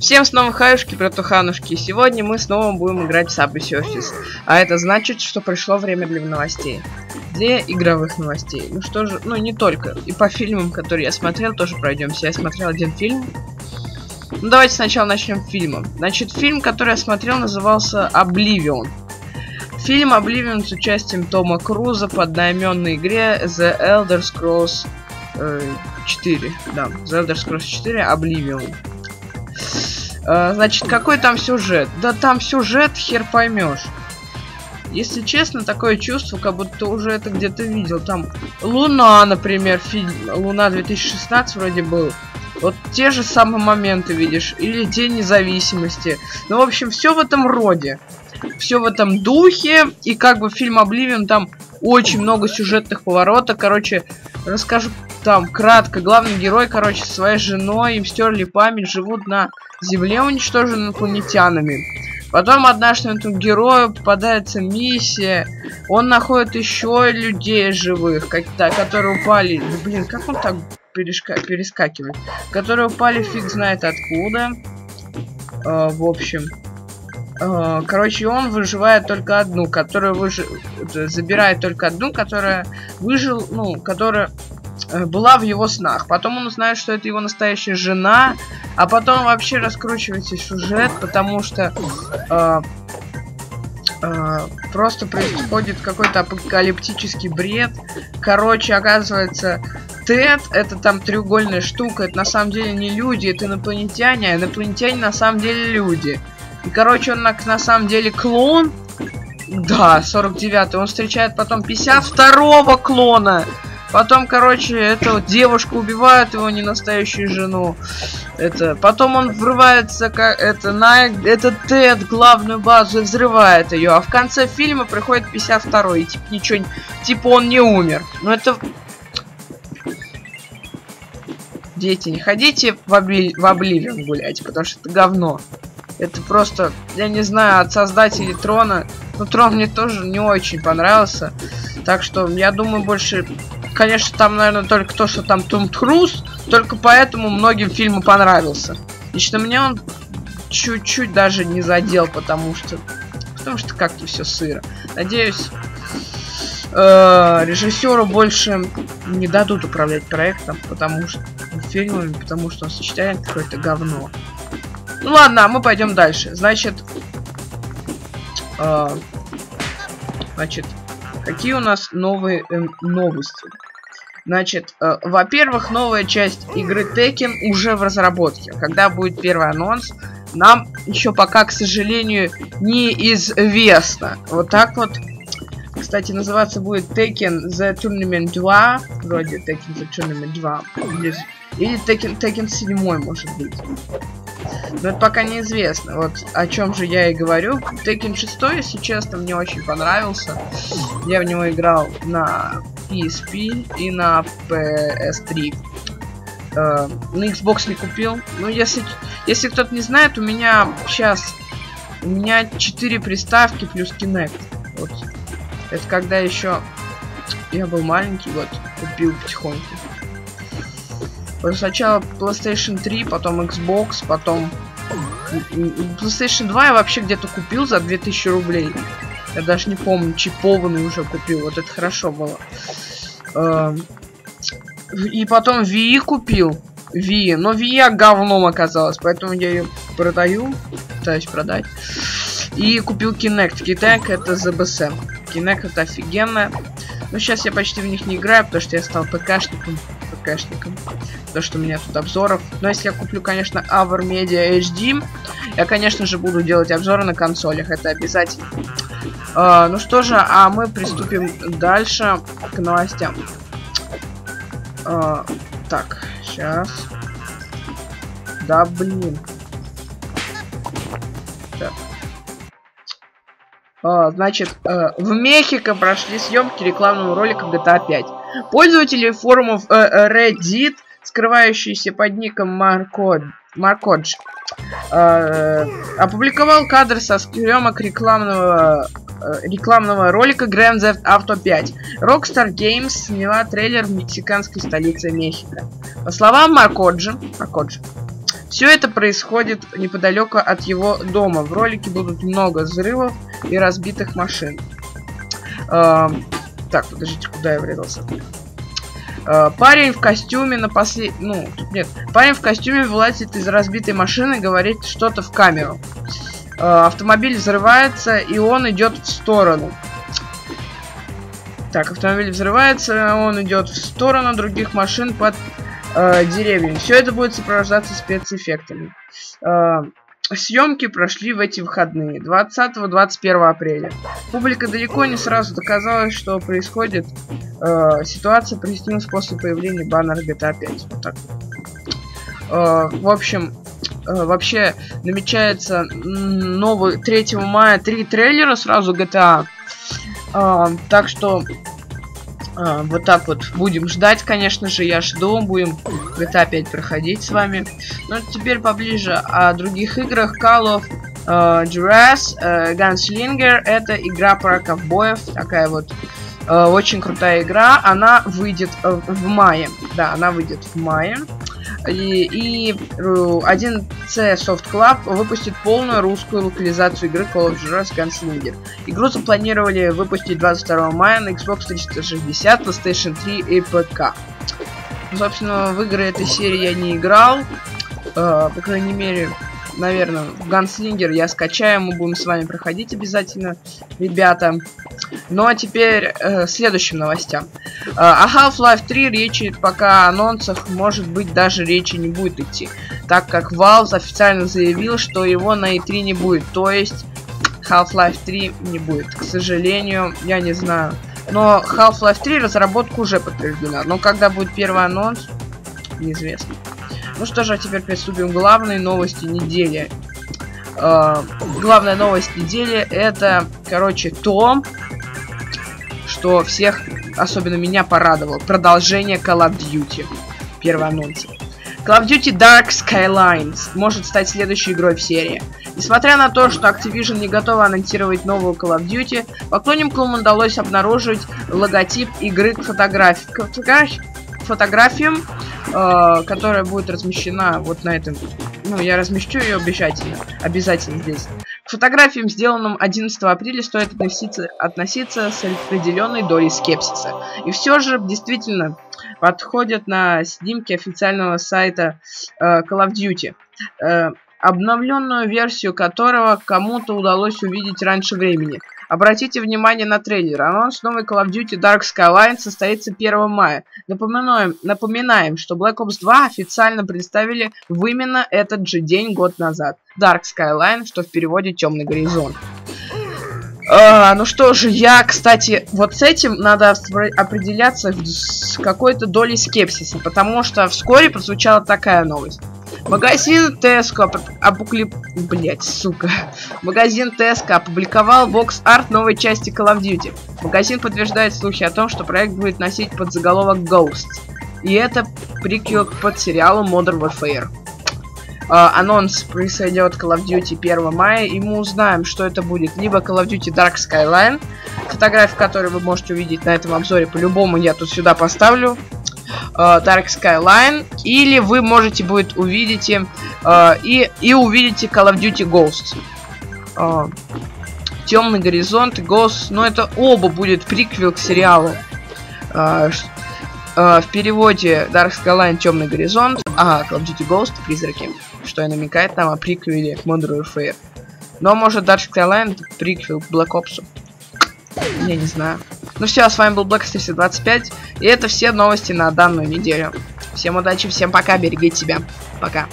Всем снова хаюшки, братуханушки. Сегодня мы снова будем играть в Subway Surface. А это значит, что пришло время для новостей. Для игровых новостей. Ну что же, ну не только. И по фильмам, которые я смотрел, тоже пройдемся. Я смотрел один фильм. Ну давайте сначала начнем фильмом. Значит, фильм, который я смотрел, назывался Oblivion. Фильм Oblivion с участием Тома Круза под одноименной игре The Elder Scrolls 4. Да, The Elder Scrolls 4 Oblivion. Uh, значит, какой там сюжет? Да там сюжет хер поймешь. Если честно, такое чувство, как будто уже это где-то видел. Там Луна, например, фильм Луна 2016 вроде был. Вот те же самые моменты видишь. Или День независимости. Ну, в общем, все в этом роде. Все в этом духе. И как бы фильм Обливион там очень много сюжетных поворотов. Короче, расскажу там кратко. Главный герой, короче, со своей женой, им стерли память, живут на Земле, уничтожены инопланетянами. Потом однажды этому герою попадается миссия. Он находит еще людей живых, как -то, которые упали. Ну, блин, как он так переска перескакивает? Которые упали фиг знает откуда. Э, в общем. Э, короче, он выживает только одну, которая выжи... забирает только одну, которая выжил, ну, которая была в его снах. Потом он узнает, что это его настоящая жена, а потом вообще раскручивается сюжет, потому что э, э, просто происходит какой-то апокалиптический бред. Короче, оказывается, Тед это там треугольная штука, это на самом деле не люди, это инопланетяне, а инопланетяне на самом деле люди. И, короче, он на, на самом деле клон. Да, 49-й. Он встречает потом 52-го клона. Потом, короче, эту девушку убивают его не настоящую жену. Это. Потом он врывается как это на этот Тед главную базу и взрывает ее. А в конце фильма приходит 52-й. И типа ничего. Типа он не умер. Но это. Дети, не ходите в, обли... в Обливион гулять, потому что это говно. Это просто, я не знаю, от создателей Трона. Ну, Трон мне тоже не очень понравился. Так что, я думаю, больше конечно, там, наверное, только то, что там Том Круз, только поэтому многим фильму понравился. Лично мне он чуть-чуть даже не задел, потому что... Потому что как-то все сыро. Надеюсь, э, режиссеру больше не дадут управлять проектом, потому что фильмами, потому что он сочетает какое-то говно. Ну ладно, а мы пойдем дальше. Значит, э, значит, какие у нас новые э, новости? Значит, э, во-первых, новая часть игры Tekken уже в разработке. Когда будет первый анонс, нам еще пока, к сожалению, неизвестно. Вот так вот. Кстати, называться будет Tekken The Tournament 2. Вроде Tekken The Tournament 2. Или, Tekken, Tekken 7 может быть. Но это пока неизвестно. Вот о чем же я и говорю. Tekken 6, если честно, мне очень понравился. Я в него играл на PSP и на PS3. Э, на Xbox не купил. Ну, если, если кто-то не знает, у меня сейчас... У меня 4 приставки плюс Kinect. Вот. Это когда еще я был маленький, вот, купил потихоньку. Сначала PlayStation 3, потом Xbox, потом... PlayStation 2 я вообще где-то купил за 2000 рублей. Я даже не помню, чипованный уже купил. Вот это хорошо было. Эм, и потом Ви купил. Ви. Но Ви говном оказалось, поэтому я ее продаю. Пытаюсь продать. И купил Kinect. Kinect это ZBS. Kinect это офигенно. Но сейчас я почти в них не играю, потому что я стал ПКшником. ПКшником. То, что у меня тут обзоров. Но если я куплю, конечно, Avr Media HD, я, конечно же, буду делать обзоры на консолях. Это обязательно. Uh, ну что же, а мы приступим дальше к новостям. Uh, так, сейчас. Да, блин. Значит, uh, в Мехико прошли съемки рекламного ролика GTA 5. Пользователи форумов uh, Reddit, скрывающиеся под ником Маркод, Маркодж, опубликовал кадр со съемок рекламного Э, рекламного ролика Grand Theft Auto 5. Rockstar Games сняла трейлер в мексиканской столице Мехико. По словам Маркоджи, Маркоджи Все это происходит неподалеку от его дома. В ролике будут много взрывов и разбитых машин. Э, так, подождите, куда я врезался? Э, парень в костюме на после... Ну, тут нет. Парень в костюме вылазит из разбитой машины и говорит что-то в камеру. Э, автомобиль взрывается, и он идет в сторону. Так, автомобиль взрывается, он идет в сторону других машин под э, деревьями. Все это будет сопровождаться спецэффектами. Э, съемки прошли в эти выходные, 20-21 апреля. Публика далеко не сразу доказала, что происходит. Э, ситуация прояснилась после появления баннера GTA 5. Вот так. Э, в общем, э, вообще намечается новый 3 мая три трейлера сразу GTA. А, так что а, вот так вот будем ждать, конечно же, я жду, будем GTA 5 проходить с вами. Ну, теперь поближе о других играх. Call of uh, Duras uh, Gunslinger это игра про ковбоев, такая вот uh, очень крутая игра. Она выйдет в мае, да, она выйдет в мае. И, и 1C Soft Club выпустит полную русскую локализацию игры Call of Duty Gunslinger. Игру запланировали выпустить 22 мая на Xbox 360, PlayStation 3 и ПК. Собственно, в игры этой серии я не играл. Э, по крайней мере, наверное, Ганслингер я скачаю, мы будем с вами проходить обязательно, ребята. Ну а теперь э, следующим новостям. Э, о Half-Life 3 речи пока о анонсах, может быть, даже речи не будет идти, так как Valve официально заявил, что его на E3 не будет, то есть Half-Life 3 не будет. К сожалению, я не знаю. Но Half-Life 3 разработка уже подтверждена, но когда будет первый анонс, неизвестно. Ну что же, а теперь приступим к главной новости недели. Э, главная новость недели это, короче, то, что всех, особенно меня, порадовало. Продолжение Call of Duty. Первый анонс. Call of Duty Dark Skylines может стать следующей игрой в серии. Несмотря на то, что Activision не готова анонсировать новую Call of Duty, поклонникам удалось обнаружить логотип игры к фотографии. Фотографиям, э, которая будет размещена вот на этом. Ну, я размещу ее обязательно, обязательно здесь. К фотографиям, сделанным 11 апреля, стоит относиться, относиться с определенной долей скепсиса. И все же, действительно, подходят на снимки официального сайта э, Call of Duty. Э, обновленную версию которого кому-то удалось увидеть раньше времени. Обратите внимание на трейлер. Анонс новой Call of Duty Dark Skyline состоится 1 мая. Напоминаем, напоминаем, что Black Ops 2 официально представили в именно этот же день год назад. Dark Skyline, что в переводе Темный горизонт. А, ну что же, я, кстати, вот с этим надо определяться с какой-то долей скепсиса, потому что вскоре прозвучала такая новость. Магазин Теско опукли... Блять, сука. Магазин Теско опубликовал бокс-арт новой части Call of Duty. Магазин подтверждает слухи о том, что проект будет носить подзаголовок Ghost. И это приквел под сериалу Modern Warfare. Uh, анонс произойдет Call of Duty 1 мая, и мы узнаем, что это будет. Либо Call of Duty Dark Skyline, фотографию которой вы можете увидеть на этом обзоре, по-любому я тут сюда поставлю. Uh, Dark Skyline, или вы можете будет увидите uh, и, и увидите Call of Duty Ghost. Uh, Темный горизонт, Ghost, но это оба будет приквел к сериалу. В переводе Dark Skyline Темный горизонт, а Call of Duty Ghost призраки, что и намекает нам о приквеле к Modern Warfare. Но может Dark Skyline приквел к Black Ops. Я не знаю. Ну все, с вами был Black 325. И это все новости на данную неделю. Всем удачи, всем пока, берегите себя. Пока.